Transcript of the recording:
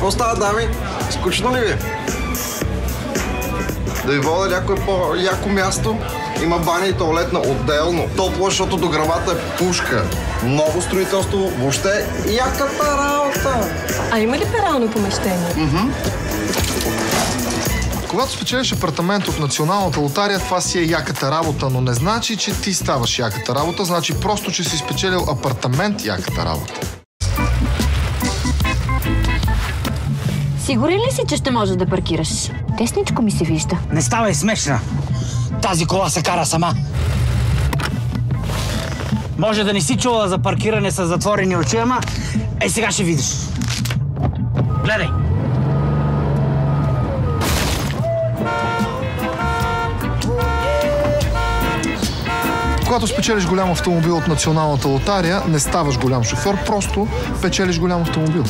Какво става, дами? Скучно ли ви? Да ви вода някое по-яко място? Има баня и туалетна отделно. Топло, защото до грамата е пушка. Ново строителство, въобще яката работа. А има ли перално помещение? Когато спечелиш апартамент от националната лотария, това си е яката работа, но не значи, че ти ставаш яката работа, значи просто, че си спечелил апартамент яката работа. Сигурен ли си, че ще можеш да паркираш? Тесничко ми се вижда. Не ставай смешна. Тази кола се кара сама. Може да не си чула за паркиране с затворени очи, ама е сега ще видиш. Гледай. Когато спечелиш голям автомобил от националната лотария, не ставаш голям шофьор, просто печелиш голям автомобил.